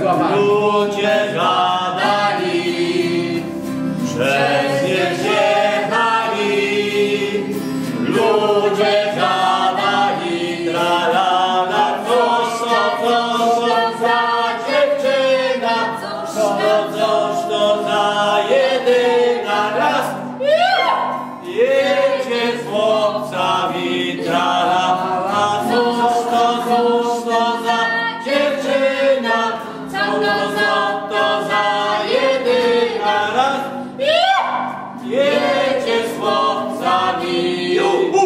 Ludzie gadali, przez nie zjechali. Ludzie gadali, tra la la, prosto, prosto, za dziewczyna, co, co, co. You.